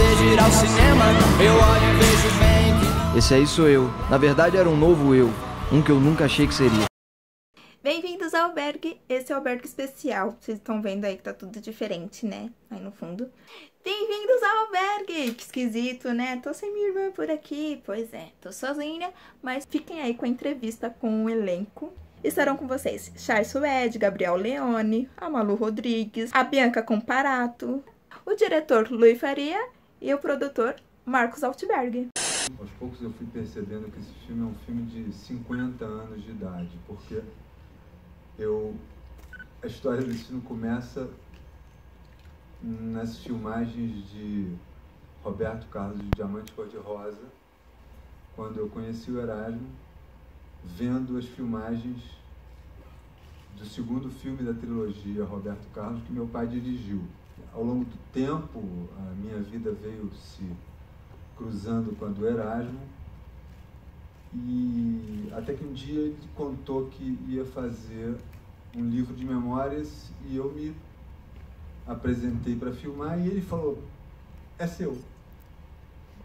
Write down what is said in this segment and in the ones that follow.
desejo ir ao cinema, eu olho e vejo bem que... Esse aí sou eu. Na verdade era um novo eu. Um que eu nunca achei que seria. Bem-vindos ao albergue. Esse é o albergue especial. Vocês estão vendo aí que tá tudo diferente, né? Aí no fundo. Bem-vindos ao albergue! Que esquisito, né? Tô sem minha irmã por aqui. Pois é, tô sozinha. Mas fiquem aí com a entrevista com o elenco. Estarão com vocês Chay Suede, Gabriel Leone, a Malu Rodrigues, a Bianca Comparato, o diretor Luiz Faria e o produtor Marcos Altberg. Aos poucos eu fui percebendo que esse filme é um filme de 50 anos de idade, porque eu a história desse filme começa nas filmagens de Roberto Carlos de Diamante Cor-de-Rosa, quando eu conheci o Erasmo, vendo as filmagens do segundo filme da trilogia Roberto Carlos que meu pai dirigiu. Ao longo do tempo, a minha vida veio se cruzando com a do Erasmo e até que um dia ele contou que ia fazer um livro de memórias e eu me apresentei para filmar e ele falou: é seu.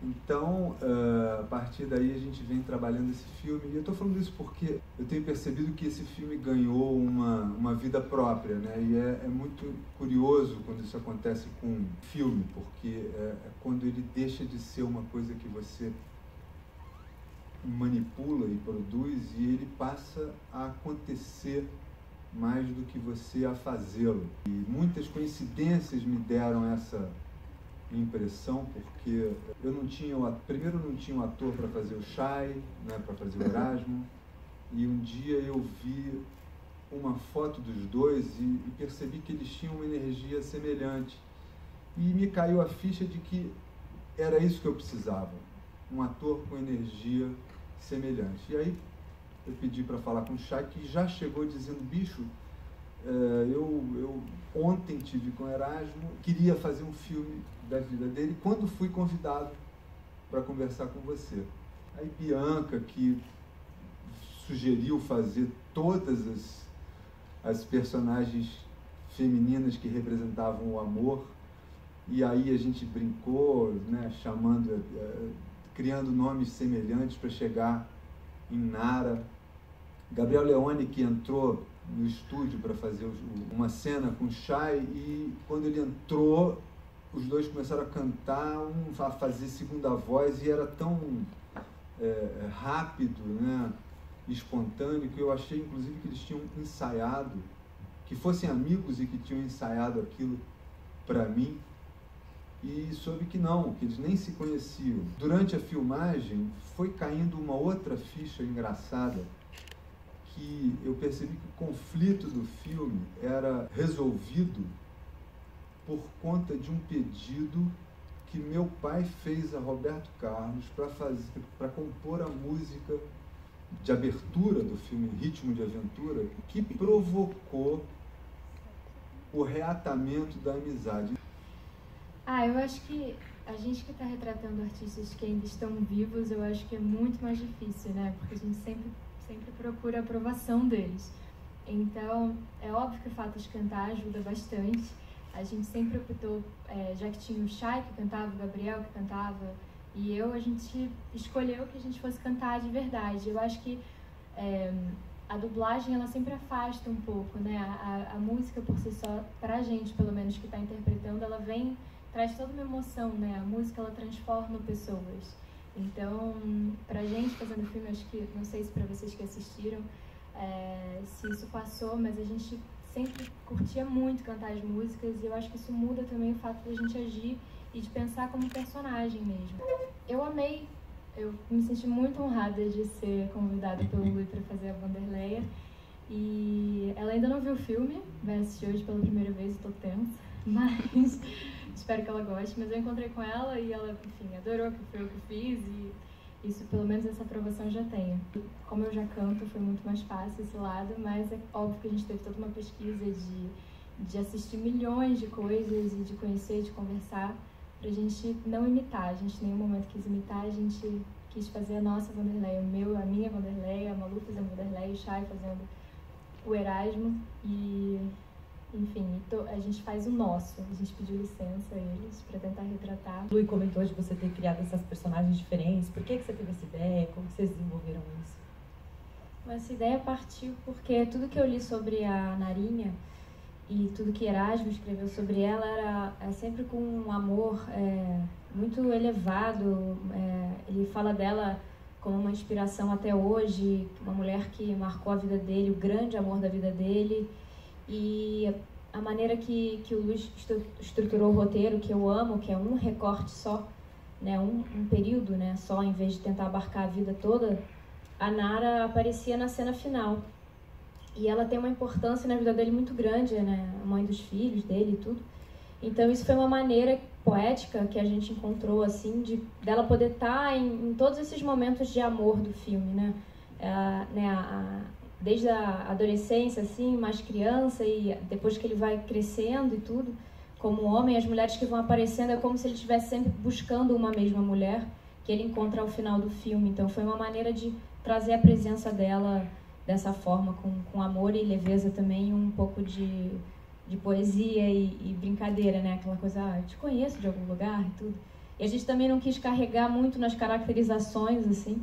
Então, uh, a partir daí a gente vem trabalhando esse filme. E eu estou falando isso porque eu tenho percebido que esse filme ganhou uma, uma vida própria, né? E é, é muito curioso quando isso acontece com um filme, porque é, é quando ele deixa de ser uma coisa que você manipula e produz e ele passa a acontecer mais do que você a fazê-lo. E muitas coincidências me deram essa impressão, porque eu não tinha, primeiro não tinha um ator para fazer o Shai, né, para fazer o Erasmo, e um dia eu vi uma foto dos dois e, e percebi que eles tinham uma energia semelhante. E me caiu a ficha de que era isso que eu precisava, um ator com energia semelhante. E aí eu pedi para falar com o Chay, que já chegou dizendo, bicho, é, eu, eu ontem tive com Erasmo, queria fazer um filme da vida dele, quando fui convidado para conversar com você. Aí Bianca, que sugeriu fazer todas as, as personagens femininas que representavam o amor, e aí a gente brincou, né, chamando, é, criando nomes semelhantes para chegar em Nara. Gabriel Leone, que entrou no estúdio para fazer uma cena com o Shai, e quando ele entrou, os dois começaram a cantar, um a fazer segunda voz, e era tão é, rápido, né, espontâneo, que eu achei, inclusive, que eles tinham ensaiado, que fossem amigos e que tinham ensaiado aquilo para mim, e soube que não, que eles nem se conheciam. Durante a filmagem, foi caindo uma outra ficha engraçada que eu percebi que o conflito do filme era resolvido por conta de um pedido que meu pai fez a Roberto Carlos para compor a música de abertura do filme Ritmo de Aventura, que provocou o reatamento da amizade. Ah, eu acho que a gente que está retratando artistas que ainda estão vivos, eu acho que é muito mais difícil, né? Porque a gente sempre sempre procura a aprovação deles. Então, é óbvio que o fato de cantar ajuda bastante. A gente sempre optou, é, já que tinha o Chay que cantava, o Gabriel que cantava, e eu, a gente escolheu que a gente fosse cantar de verdade. Eu acho que é, a dublagem, ela sempre afasta um pouco, né? A, a, música por si só, pra gente, pelo menos, que está interpretando, ela vem, traz toda uma emoção, né? A música, ela transforma pessoas. Então, pra gente fazendo filme, acho que, não sei se pra vocês que assistiram, é, se isso passou, mas a gente sempre curtia muito cantar as músicas e eu acho que isso muda também o fato de a gente agir e de pensar como personagem mesmo. Eu amei, eu me senti muito honrada de ser convidada pelo Lui para fazer a Vanderleia e ela ainda não viu o filme, vai assistir hoje pela primeira vez, estou tensa, mas espero que ela goste, mas eu encontrei com ela e ela, enfim, adorou que foi o que eu fiz e isso, pelo menos essa aprovação já tenho. Como eu já canto, foi muito mais fácil esse lado, mas é óbvio que a gente teve toda uma pesquisa de, de assistir milhões de coisas e de conhecer, de conversar, pra gente não imitar. A gente em nenhum momento quis imitar, a gente quis fazer a nossa Vanderlei, o meu, a minha Vanderlei, a Malu fazendo Vanderlei, o Chay fazendo o Erasmo e enfim, a gente faz o nosso. A gente pediu licença a eles para tentar retratar. Lui comentou de você ter criado essas personagens diferentes. Por que, que você teve essa ideia? Como vocês desenvolveram isso? Essa ideia partiu porque tudo que eu li sobre a Narinha e tudo que Erasmo escreveu sobre ela era é sempre com um amor é, muito elevado. É, ele fala dela como uma inspiração até hoje, uma mulher que marcou a vida dele, o grande amor da vida dele. E a maneira que, que o Luiz estruturou o roteiro, que eu amo, que é um recorte só, né, um, um período né, só, em vez de tentar abarcar a vida toda, a Nara aparecia na cena final. E ela tem uma importância na vida dele muito grande, né? A mãe dos filhos dele e tudo. Então isso foi uma maneira poética que a gente encontrou assim de dela poder estar tá em, em todos esses momentos de amor do filme, né? É, né a, desde a adolescência assim, mais criança e depois que ele vai crescendo e tudo, como homem, as mulheres que vão aparecendo é como se ele estivesse sempre buscando uma mesma mulher que ele encontra ao final do filme. Então foi uma maneira de trazer a presença dela dessa forma, com, com amor e leveza também, um pouco de, de poesia e, e brincadeira, né? Aquela coisa, ah, eu te conheço de algum lugar e tudo. E a gente também não quis carregar muito nas caracterizações, assim.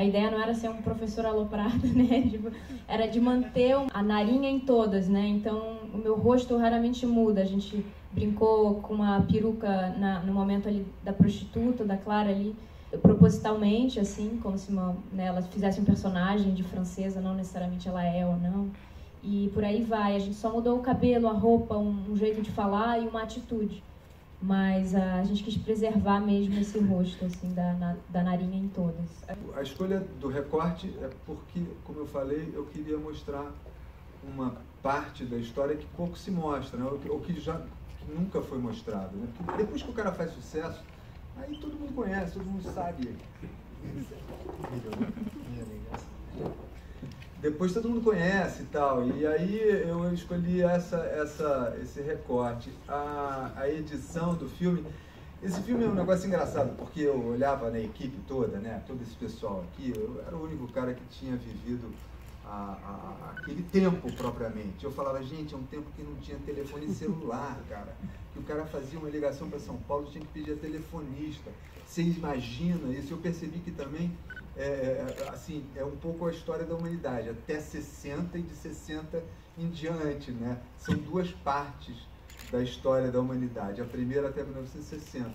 A ideia não era ser um professor aloprado, né? Tipo, era de manter a narinha em todas, né? Então, o meu rosto raramente muda. A gente brincou com uma peruca na, no momento ali da prostituta, da Clara ali propositalmente, assim, como se uma, né, ela fizesse um personagem de francesa, não necessariamente ela é ou não. E por aí vai. A gente só mudou o cabelo, a roupa, um, um jeito de falar e uma atitude. Mas a, gente quis preservar mesmo esse rosto, assim, da, na, da narinha em todas. A escolha do recorte é porque, como eu falei, eu queria mostrar uma parte da história que pouco se mostra, né? ou que já que nunca foi mostrado. Né? Porque depois que o cara faz sucesso, Aí todo mundo conhece, todo mundo sabe. Depois todo mundo conhece e tal. E aí eu escolhi essa, essa, esse recorte. A, a edição do filme. Esse filme é um negócio engraçado, porque eu olhava na equipe toda, né? Todo esse pessoal aqui, eu era o único cara que tinha vivido a, a, aquele tempo propriamente. Eu falava, gente, é um tempo que não tinha telefone celular, cara. Que o cara fazia uma ligação para São Paulo, tinha que pedir a telefonista. Você imagina isso? Eu percebi que também é, é, assim, é um pouco a história da humanidade, até 60 e de 60 em diante, né? São duas partes da história da humanidade, a primeira até 1960.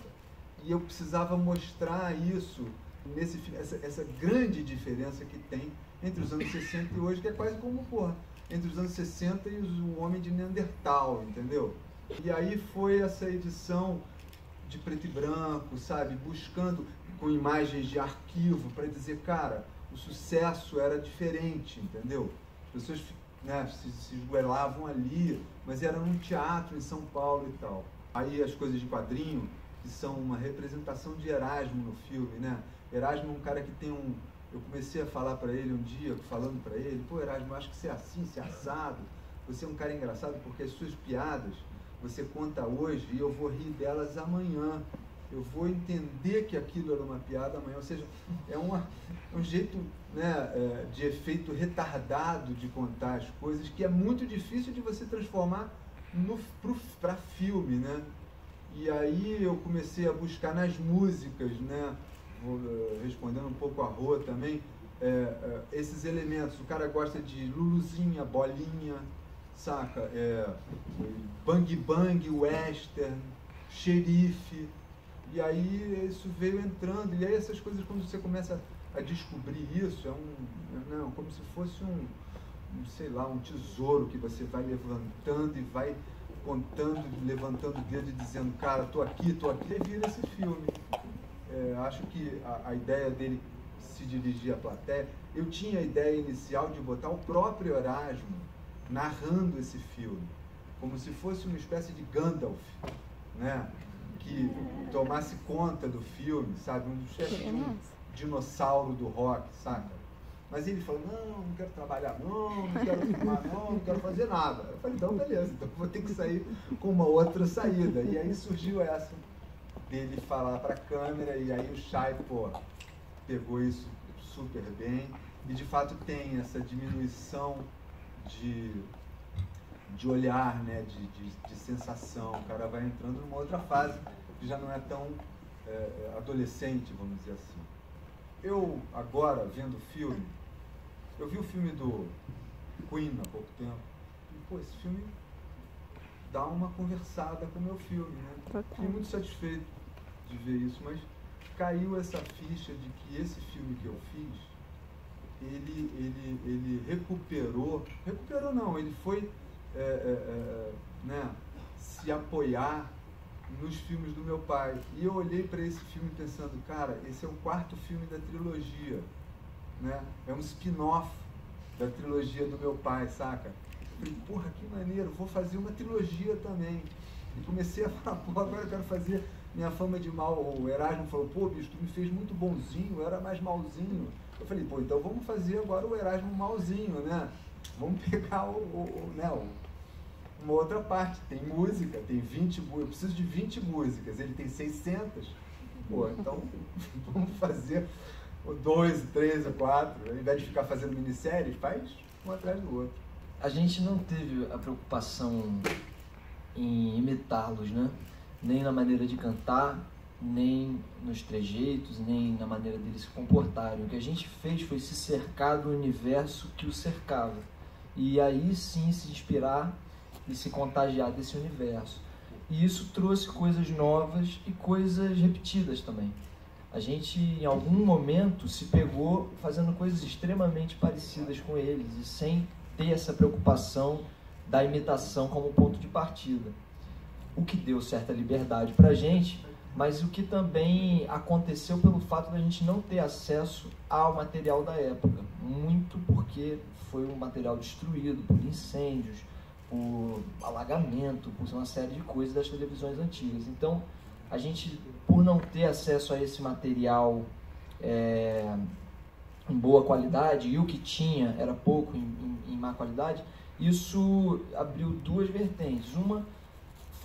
E eu precisava mostrar isso nesse essa, essa grande diferença que tem entre os anos 60 e hoje, que é quase como, porra, entre os anos 60 e o homem de Neandertal, entendeu? E aí foi essa edição de preto e branco, sabe? Buscando com imagens de arquivo para dizer, cara, o sucesso era diferente, entendeu? As pessoas né, se, se esguelavam ali, mas era num teatro em São Paulo e tal. Aí as coisas de quadrinho, que são uma representação de Erasmo no filme, né? Erasmo é um cara que tem um, eu comecei a falar para ele um dia, falando para ele, pô Erasmo, acho que você é assim, você é assado, você é um cara engraçado porque as suas piadas você conta hoje e eu vou rir delas amanhã. Eu vou entender que aquilo era uma piada amanhã. Ou seja, é uma, um jeito né, é, de efeito retardado de contar as coisas que é muito difícil de você transformar para filme, né? E aí eu comecei a buscar nas músicas, né? Eh, respondendo um pouco a Rua também, é, é, esses elementos. O cara gosta de luluzinha, bolinha, saca? É, bang bang, western, xerife. E aí isso veio entrando. E aí essas coisas, quando você começa a descobrir isso, é um. Não, como se fosse um, um sei lá, um tesouro que você vai levantando e vai contando, levantando o dedo e dizendo, cara, tô aqui, tô aqui, e vira esse filme é, acho que a, a, ideia dele se dirigir à plateia, eu tinha a ideia inicial de botar o próprio Erasmo narrando esse filme, como se fosse uma espécie de Gandalf, né? que tomasse conta do filme, sabe? Um um dinossauro do rock, saca? Mas ele falou, não, não quero trabalhar não, não quero filmar não, não quero fazer nada. Eu falei, então beleza, então vou ter que sair com uma outra saída. E aí surgiu essa dele falar para a câmera e aí o Shai, pô, pegou isso super bem e de fato tem essa diminuição de, de olhar, né, de, de, de, sensação. O cara vai entrando numa outra fase que já não é tão é, adolescente, vamos dizer assim. Eu, agora, vendo o filme, eu vi o filme do Queen há pouco tempo, e, pô, esse filme dá uma conversada com o meu filme, né? Fiquei muito satisfeito de ver isso, mas caiu essa ficha de que esse filme que eu fiz, ele, ele, ele recuperou, recuperou não, ele foi é, é, é, né, se apoiar nos filmes do meu pai. E eu olhei para esse filme pensando, cara, esse é o quarto filme da trilogia. Né? É um spin-off da trilogia do meu pai, saca? Eu falei, porra, que maneiro, vou fazer uma trilogia também. E comecei a falar, pô, agora eu quero fazer minha fama de mal. O Erasmo falou, pô, bicho, tu me fez muito bonzinho, eu era mais malzinho. Eu falei, pô, então vamos fazer agora o Erasmo malzinho, né? Vamos pegar o, o, o né, uma outra parte. Tem música, tem 20 músicas. Eu preciso de 20 músicas, ele tem 600. Pô, então vamos fazer o 2, 3, 4. Ao invés de ficar fazendo minisséries, faz um atrás do outro. A gente não teve a preocupação em imitá-los, né? Nem na maneira de cantar, nem nos trejeitos, nem na maneira deles se comportarem. O que a gente fez foi se cercar do universo que o cercava. E aí sim se inspirar e se contagiar desse universo. E isso trouxe coisas novas e coisas repetidas também. A gente, em algum momento, se pegou fazendo coisas extremamente parecidas com eles e sem ter essa preocupação da imitação como ponto de partida. O que deu certa liberdade para a gente, mas o que também aconteceu pelo fato da gente não ter acesso ao material da época. Muito porque foi um material destruído por incêndios, por alagamento, por uma série de coisas das televisões antigas. Então, a gente, por não ter acesso a esse material é, em boa qualidade, e o que tinha era pouco em, em, em má qualidade, isso abriu duas vertentes. Uma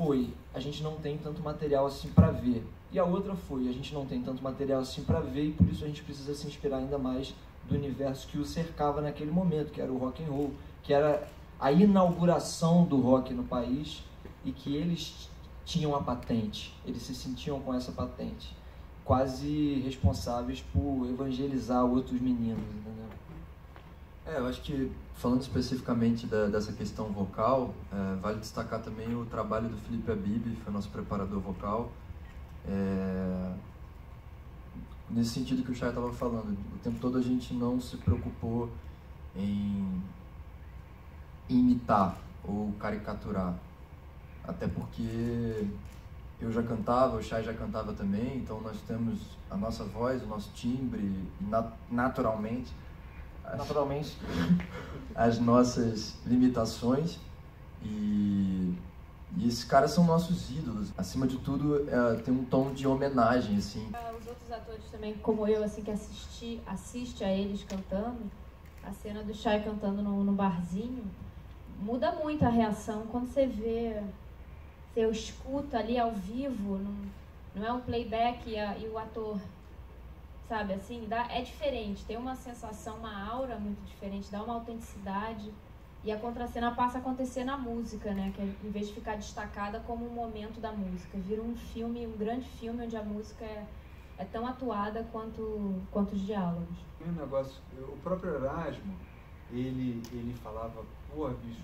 foi a gente não tem tanto material assim para ver. E a outra foi a gente não tem tanto material assim para ver e por isso a gente precisa se inspirar ainda mais do universo que o cercava naquele momento, que era o rock and roll, que era a inauguração do rock no país e que eles tinham a patente, eles se sentiam com essa patente, quase responsáveis por evangelizar outros meninos, entendeu? É, eu acho que falando especificamente da, dessa questão vocal, é, vale destacar também o trabalho do Felipe Abib, foi nosso preparador vocal. É, nesse sentido que o Chay estava falando, o tempo todo a gente não se preocupou em imitar ou caricaturar. Até porque eu já cantava, o Chay já cantava também, então nós temos a nossa voz, o nosso timbre, nat naturalmente, naturalmente as nossas limitações e, e esses caras são nossos ídolos. Acima de tudo, é, tem um tom de homenagem, assim. Os outros atores também, como eu, assim, que assisti, assiste a eles cantando, a cena do Chay cantando no, no barzinho, muda muito a reação quando você vê, você escuta ali ao vivo, não, não é um playback e, a, e o ator, sabe, assim, dá, é diferente, tem uma sensação, uma aura muito diferente, dá uma autenticidade. E a contracena passa a acontecer na música, né? Que em vez de ficar destacada como um momento da música, vira um filme, um grande filme onde a música é, é tão atuada quanto, quanto os diálogos. Um negócio, o próprio Erasmo, ele, ele falava, pô, bicho,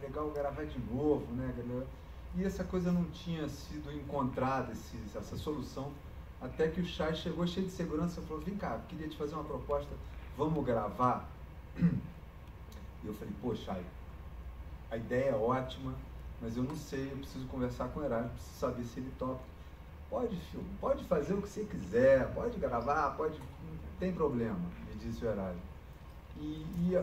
legal gravar de novo, né, galera? E essa coisa não tinha sido encontrada, esse, essa solução, até que o Chay chegou cheio de segurança e falou, vem cá, queria te fazer uma proposta, vamos gravar? E eu falei, pô, Chay, a ideia é ótima, mas eu não sei, eu preciso conversar com o Erasmo, preciso saber se ele topa. Pode, filho, pode fazer o que você quiser, pode gravar, pode, não tem problema, me disse o Erasmo. E, e a,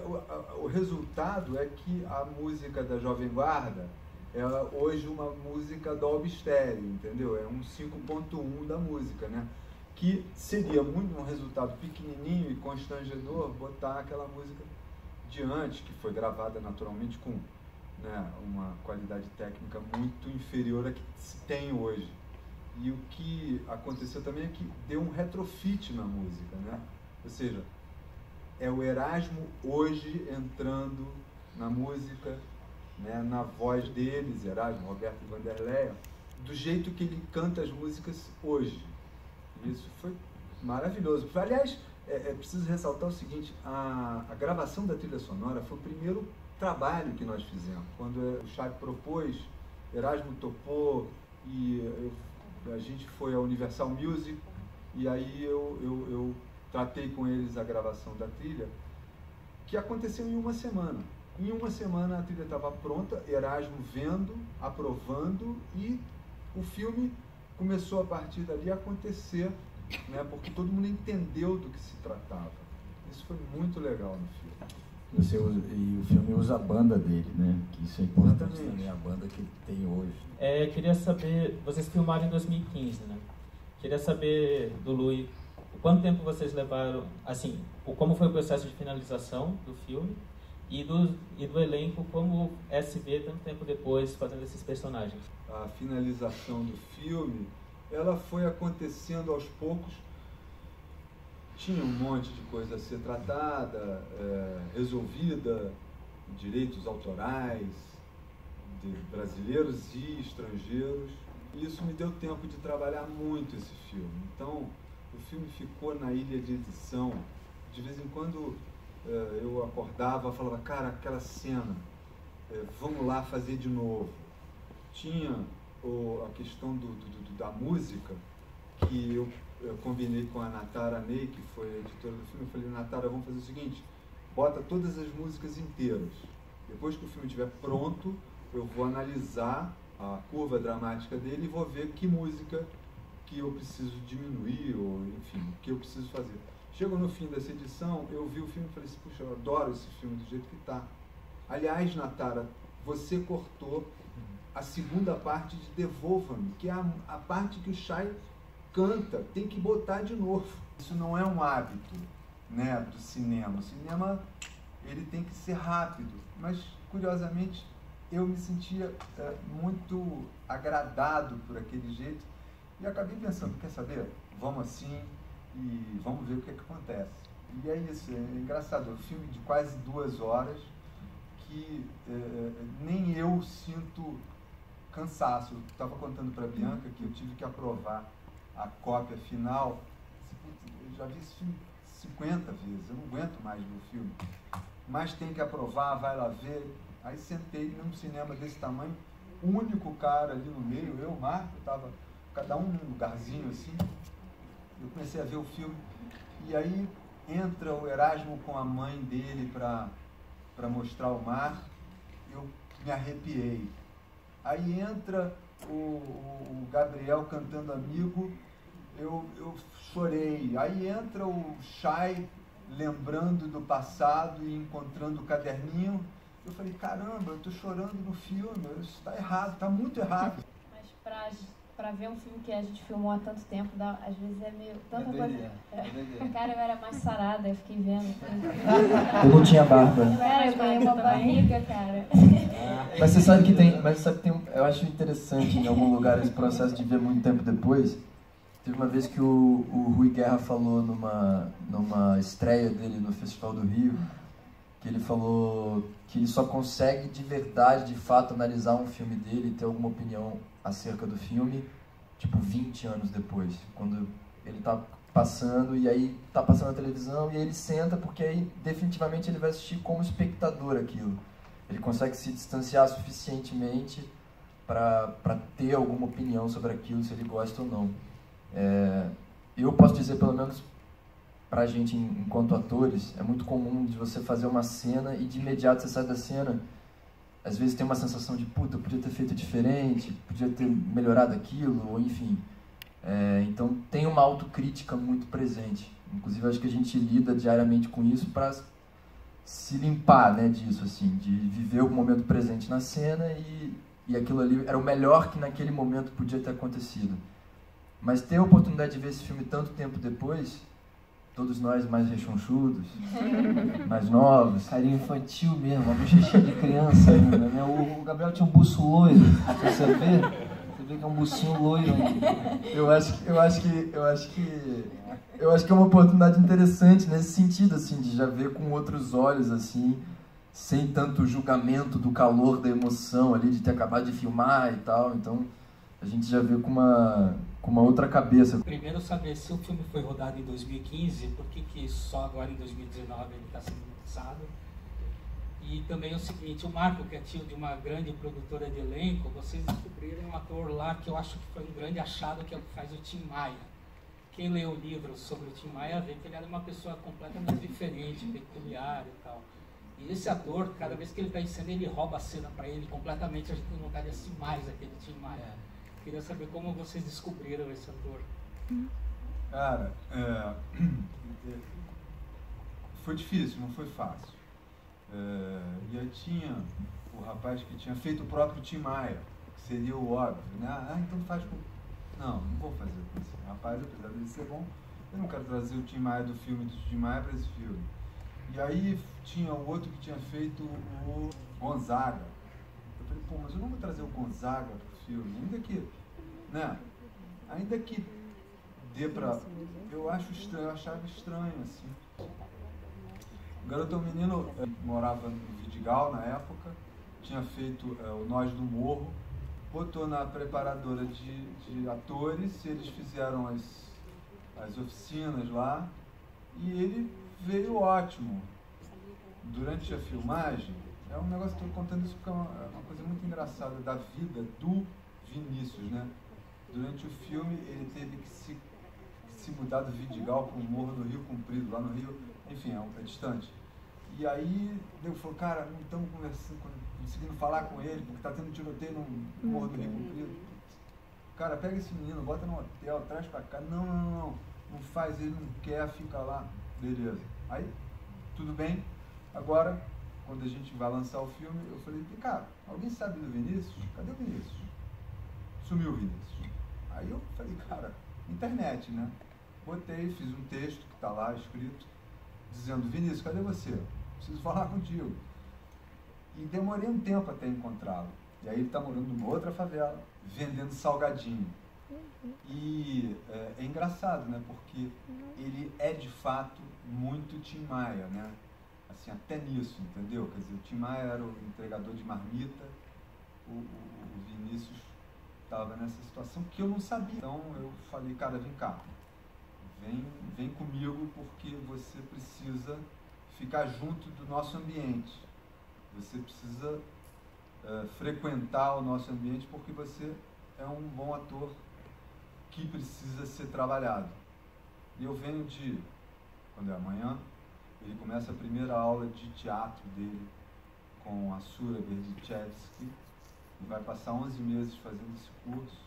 o resultado é que a música da Jovem Guarda é hoje uma música do estéreo, entendeu? É um 5.1 da música, né? Que seria muito um resultado pequenininho e constrangedor botar aquela música diante, que foi gravada naturalmente com né, uma qualidade técnica muito inferior à que se tem hoje. E o que aconteceu também é que deu um retrofit na música, né? Ou seja, é o Erasmo hoje entrando na música né, na voz deles, Erasmo, Roberto Vanderleia, do jeito que ele canta as músicas hoje. Isso foi maravilhoso. Aliás, é, é preciso ressaltar o seguinte: a, a, gravação da trilha sonora foi o primeiro trabalho que nós fizemos. Quando o Chay propôs, Erasmo topou e eu, a gente foi à Universal Music e aí eu, eu, eu tratei com eles a gravação da trilha, que aconteceu em uma semana. Em uma semana a trilha estava pronta, Erasmo vendo, aprovando e o filme começou a partir dali a acontecer, né, porque todo mundo entendeu do que se tratava. Isso foi muito legal no filme. Você usa, e o filme usa a banda dele, né? Que isso é importante Exatamente. também, a banda que ele tem hoje. É, queria saber, vocês filmaram em 2015, né? Queria saber do Lui, quanto tempo vocês levaram, assim, como foi o processo de finalização do filme e do, e do elenco, como vê tanto tempo depois fazendo esses personagens. A finalização do filme, ela foi acontecendo aos poucos. Tinha um monte de coisa a ser tratada, é, resolvida, direitos autorais de brasileiros e estrangeiros. E isso me deu tempo de trabalhar muito esse filme. Então, o filme ficou na ilha de edição. De vez em quando eu acordava falava, cara, aquela cena, eh, vamos lá fazer de novo. Tinha a questão do, do, da música, que eu, eu, combinei com a Natara Ney, que foi a editora do filme. Eu falei, Natara, vamos fazer o seguinte, bota todas as músicas inteiras. Depois que o filme estiver pronto, eu vou analisar a curva dramática dele e vou ver que música que eu preciso diminuir ou enfim, o que eu preciso fazer. Chegou no fim dessa edição, eu vi o filme e falei assim, puxa, eu adoro esse filme do jeito que está. Aliás, Natara, você cortou a segunda parte de Devolva-me, que é a, a parte que o Shai canta, tem que botar de novo. Isso não é um hábito né, do cinema. O cinema ele tem que ser rápido, mas curiosamente eu me sentia é, muito agradado por aquele jeito e acabei pensando, quer saber? Vamos assim e vamos ver o que, é que acontece. E é isso, é engraçado, é um filme de quase duas horas que é, nem eu sinto cansaço. Eu estava contando para a Bianca que eu tive que aprovar a cópia final. Eu já vi esse filme 50 vezes, eu não aguento mais ver o filme. Mas tem que aprovar, vai lá ver. Aí sentei num cinema desse tamanho, único cara ali no meio, eu, Marco, tava cada um num lugarzinho assim. Eu comecei a ver o filme e aí entra o Erasmo com a mãe dele para mostrar o mar. Eu me arrepiei. Aí entra o, o Gabriel cantando amigo, eu, eu chorei. Aí entra o Chay lembrando do passado e encontrando o caderninho. Eu falei, caramba, eu tô chorando no filme, isso está errado, está muito errado. Mas pra, pra ver um filme que a gente filmou há tanto tempo, dá, às vezes é meio. Tanta É coisa. é. Cara, eu era mais sarada, eu fiquei vendo. Eu não tinha barba. Eu era, eu ganhei uma barriga, cara. Mas você sabe que tem, mas você sabe que tem, um- eu acho interessante em algum lugar esse processo de ver muito tempo depois. Teve uma vez que o, o Rui Guerra falou numa, numa estreia dele no Festival do Rio, que ele falou que ele só consegue de verdade, de fato, analisar um filme dele e ter alguma opinião acerca do filme, tipo, 20 anos depois, quando ele tá passando e aí tá passando na televisão e aí ele senta porque aí definitivamente ele vai assistir como espectador aquilo. Ele consegue se distanciar suficientemente para ter alguma opinião sobre aquilo, se ele gosta ou não. É, eu posso dizer, pelo menos pra gente en- enquanto atores, é muito comum de você fazer uma cena e de imediato você sai da cena, às vezes tem uma sensação de puta, podia ter feito diferente, podia ter melhorado aquilo, ou enfim. É, então tem uma autocrítica muito presente. Inclusive acho que a gente lida diariamente com isso para se limpar, né, disso assim, de viver o momento presente na cena e e aquilo ali era o melhor que naquele momento podia ter acontecido. Mas ter a oportunidade de ver esse filme tanto tempo depois, todos nós mais rechonchudos, mais novos, Carinho infantil mesmo, uma bochechinha de criança ainda, né? O, Gabriel tinha um buço loiro, você vê? Você vê que é um bucinho loiro ainda. eu acho, eu acho que eu acho que eu acho que é uma oportunidade interessante nesse sentido assim, de já ver com outros olhos assim, sem tanto julgamento do calor da emoção ali de ter acabado de filmar e tal. Então a gente já vê com uma, com uma outra cabeça. Primeiro saber se o filme foi rodado em 2015, por que, que só agora em 2019 ele está sendo lançado. E também é o seguinte, o Marco, que é tio de uma grande produtora de elenco, vocês descobriram um ator lá que eu acho que foi um grande achado, que é o que faz o Tim Maia. Quem lê o livro sobre o Tim Maia vê que ele era uma pessoa completamente diferente, peculiar e tal. E esse ator, cada vez que ele está em cena, ele rouba a cena para ele completamente, a gente tem vontade de assistir mais aquele Tim Maia. Queria saber como vocês descobriram esse ator. Cara, é, foi difícil, não foi fácil. É, e aí tinha o rapaz que tinha feito o próprio Tim Maia, que seria o óbvio, né? Ah, então faz com. Não, não vou fazer com esse rapaz, apesar dele ser bom, eu não quero trazer o Tim Maia do filme do Tim Maia para esse filme. E aí tinha o outro que tinha feito o Gonzaga. Eu falei, pô, mas eu não vou trazer o Gonzaga pro filme, ainda que, né? Ainda que dê pra. Eu acho estranho, eu achava estranho, assim. O garoto é um menino, eh, morava no Vidigal na época, tinha feito eh, o Nós do Morro, botou na preparadora de, de atores, eles fizeram as, as oficinas lá e ele veio ótimo. Durante a filmagem, é um negócio, estou contando isso porque é uma, é uma coisa muito engraçada da vida do Vinícius, né? Durante o filme, ele teve que se, se mudar do Vidigal para o Morro do Rio Comprido, lá no Rio, enfim, é, um, é distante. E aí, eu falou, cara, não estamos conversando, conseguindo falar com ele, porque está tendo tiroteio no Morro do Rio Comprido. Cara, pega esse menino, bota no hotel, traz para cá. Não, não, não, não faz, ele não quer, fica lá. Beleza. Aí, tudo bem. Agora, quando a gente vai lançar o filme, eu falei, cara, alguém sabe do Vinícius? Cadê o Vinícius? Sumiu o Vinícius. Aí eu falei, cara, internet, né? Botei, fiz um texto que está lá escrito, dizendo, Vinícius, cadê você? Preciso falar contigo. E demorei um tempo até encontrá-lo. E aí ele está morando numa outra favela, vendendo salgadinho. E é, é, engraçado, né? Porque ele é de fato muito Tim Maia, né? Assim, até nisso, entendeu? Quer dizer, o Tim Maia era o entregador de marmita, o, o, o Vinícius estava nessa situação que eu não sabia. Então eu falei, cara, vem cá, vem, vem comigo porque você precisa ficar junto do nosso ambiente. Você precisa uh, frequentar o nosso ambiente porque você é um bom ator que precisa ser trabalhado. E eu venho de, quando é amanhã, ele começa a primeira aula de teatro dele com a Sura Berdichevsky e vai passar 11 meses fazendo esse curso.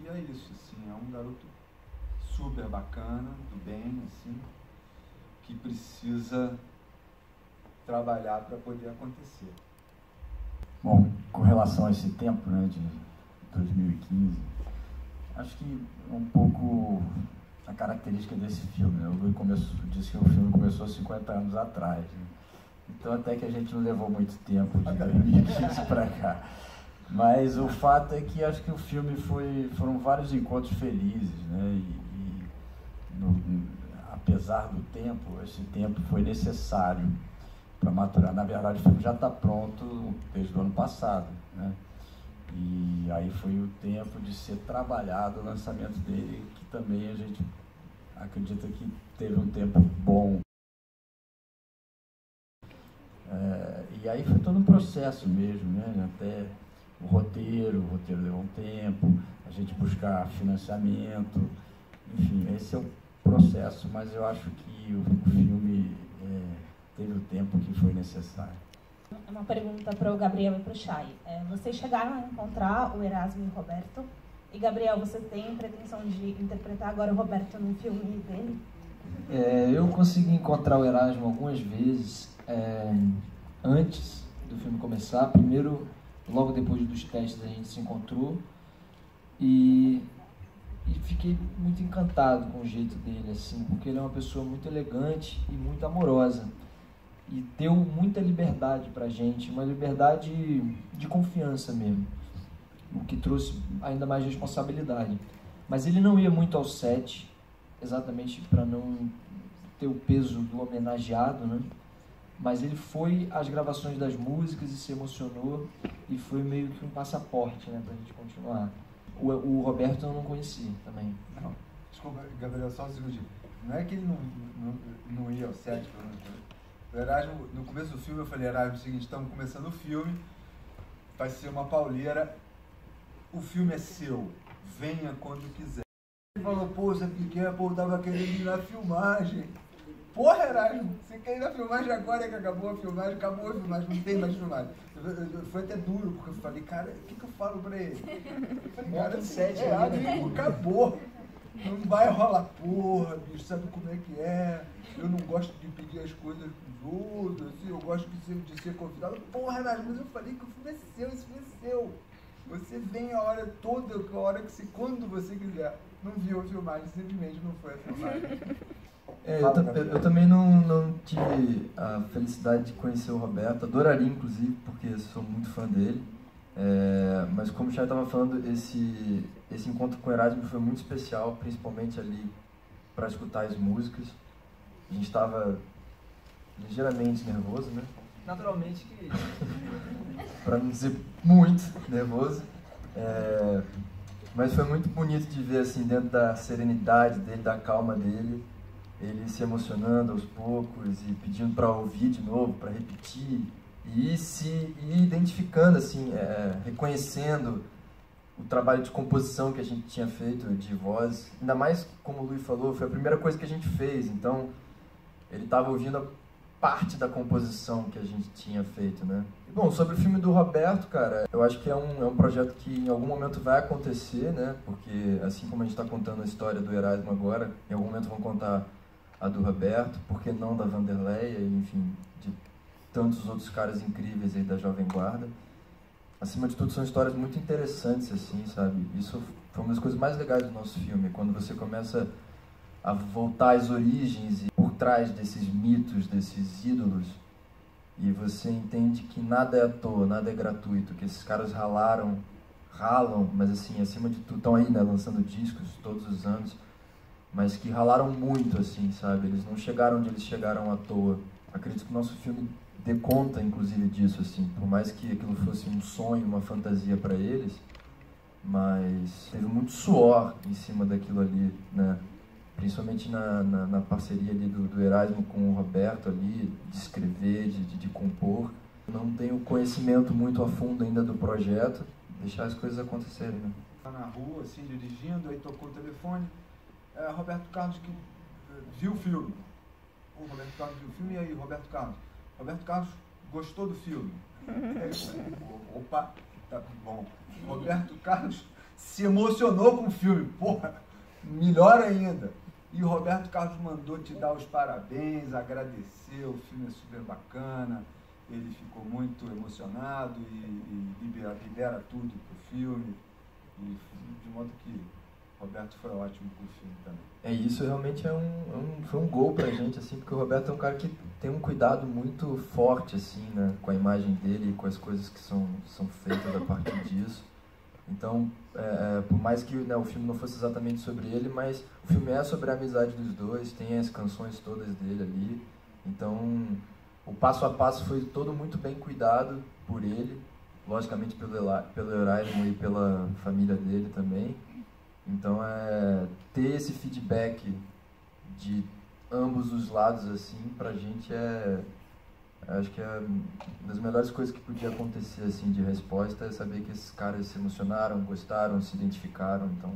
E é isso, assim, é um garoto super bacana, do bem, assim, que precisa trabalhar para poder acontecer. Bom, com relação a esse tempo, né, de 2015, acho que é um pouco a característica desse filme. Né? O Luiz começou, disse que o filme começou 50 anos atrás. Né? Então até que a gente não levou muito tempo de 2015 para cá. Mas o fato é que acho que o filme foi, foram vários encontros felizes, né? E, e no, apesar do tempo, esse tempo foi necessário para maturar. Na verdade, o filme já está pronto desde o ano passado, né? E aí foi o tempo de ser trabalhado o lançamento dele, que também a gente acredita que teve um tempo bom. É, e aí foi todo um processo mesmo, né? Até o roteiro, o roteiro levou um tempo, a gente buscar financiamento, enfim, esse é o processo, mas eu acho que o filme é, teve o tempo que foi necessário. Uma pergunta para o Gabriel e para o Chay. É, vocês chegaram a encontrar o Erasmo e o Roberto? E Gabriel, você tem pretensão de interpretar agora o Roberto num filme dele? É, eu consegui encontrar o Erasmo algumas vezes é, antes do filme começar. Primeiro, logo depois dos testes, a gente se encontrou e, e fiquei muito encantado com o jeito dele, assim, porque ele é uma pessoa muito elegante e muito amorosa e deu muita liberdade para gente, uma liberdade de confiança mesmo, o que trouxe ainda mais responsabilidade. Mas ele não ia muito ao set, exatamente para não ter o peso do homenageado, né? Mas ele foi às gravações das músicas e se emocionou e foi meio que um passaporte, né, pra gente continuar. O, o Roberto eu não conhecia também. Não. Desculpa, Gabriel, só um segundinho. Não é que ele não, não, não ia ao set, o Erasmo, no começo do filme eu falei, Erasmo, é o seguinte, estamos começando o filme, vai ser uma pauleira, o filme é seu, venha quando quiser. Ele falou, pô, sabe o que é? Pô, eu tava querendo ir na filmagem. Porra, Erasmo, você quer ir na filmagem agora que acabou a filmagem? Acabou a filmagem, não tem mais filmagem. Foi até duro, porque eu falei, cara, o que, que eu falo pra ele? Eu falei, cara, é, amigo, acabou. Não vai rolar, porra, bicho, sabe como é que é? Eu não gosto de pedir as coisas pros outros, assim, eu gosto de ser, de ser convidado. Porra, Erasmo, mas eu falei que o filme é seu, esse filme é seu. Você vem a hora toda, a hora que você, quando você quiser. Não viu a filmagem, simplesmente não foi a filmagem. É, eu, eu- eu também não, não tive a felicidade de conhecer o Roberto, adoraria inclusive, porque sou muito fã dele. É, mas como o Chay estava falando, esse, esse encontro com o Erasmo foi muito especial, principalmente ali para escutar as músicas. A gente estava ligeiramente nervoso, né? Naturalmente que. para não dizer muito nervoso. É, mas foi muito bonito de ver assim dentro da serenidade dele, da calma dele, ele se emocionando aos poucos e pedindo para ouvir de novo, para repetir e se e identificando assim, é, reconhecendo o trabalho de composição que a gente tinha feito de voz. Ainda mais como o Luiz falou, foi a primeira coisa que a gente fez. Então ele estava ouvindo a parte da composição que a gente tinha feito, né? E, bom, sobre o filme do Roberto, cara, eu acho que é um, é um projeto que em algum momento vai acontecer, né? Porque assim como a gente está contando a história do Erasmo agora, em algum momento vão contar a do Roberto, por que não da Vanderleia, enfim, de tantos outros caras incríveis aí da Jovem Guarda. Acima de tudo, são histórias muito interessantes, assim, sabe? Isso foi uma das coisas mais legais do nosso filme, quando você começa a voltar às origens e por trás desses mitos, desses ídolos, e você entende que nada é à toa, nada é gratuito, que esses caras ralaram, ralam, mas assim, acima de tudo, estão aí, né, lançando discos todos os anos, mas que ralaram muito, assim, sabe? Eles não chegaram onde eles chegaram à toa. Acredito que o nosso filme dê conta, inclusive, disso, assim, por mais que aquilo fosse um sonho, uma fantasia para eles, mas teve muito suor em cima daquilo ali, né? Principalmente na, na, na parceria ali do, do Erasmo com o Roberto ali, de escrever, de, de, de compor. Não tenho conhecimento muito a fundo ainda do projeto, deixar as coisas acontecerem, né? Tá na rua, assim, dirigindo, aí tocou o telefone. É, Roberto Carlos que eh, viu o filme. O Roberto Carlos viu o filme, e aí, Roberto Carlos? Roberto Carlos gostou do filme. Falei, Opa, tá bom. Roberto Carlos se emocionou com o filme. Porra, melhor ainda. E o Roberto Carlos mandou te dar os parabéns, agradecer, o filme é super bacana, ele ficou muito emocionado e, e libera, libera tudo pro filme. E de modo que Roberto foi ótimo pro filme também. É isso, realmente é um, é um, foi um gol pra gente, assim, porque o Roberto é um cara que tem um cuidado muito forte, assim, né, com a imagem dele e com as coisas que são, são feitas a partir disso. Então, é, é, por mais que né, o filme não fosse exatamente sobre ele, mas o filme é sobre a amizade dos dois, tem as canções todas dele ali. Então, o passo a passo foi todo muito bem cuidado por ele, logicamente pelo, pelo Erasmo e pela família dele também. Então, é, ter esse feedback de ambos os lados, assim, pra gente é, acho que é uma das melhores coisas que podia acontecer, assim, de resposta, é saber que esses caras se emocionaram, gostaram, se identificaram, então